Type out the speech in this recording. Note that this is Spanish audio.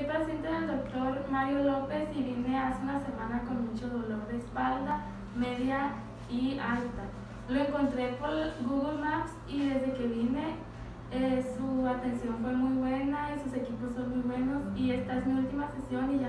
Soy paciente del doctor Mario López y vine hace una semana con mucho dolor de espalda, media y alta. Lo encontré por Google Maps y desde que vine eh, su atención fue muy buena y sus equipos son muy buenos y esta es mi última sesión y